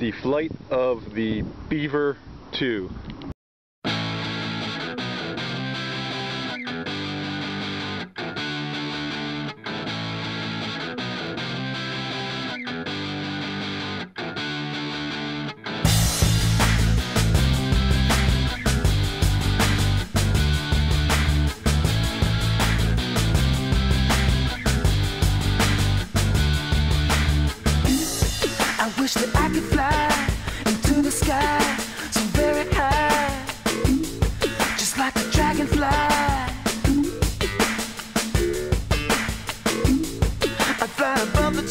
the flight of the Beaver 2. I fly into the sky so very high, just like a dragonfly. I'd fly above the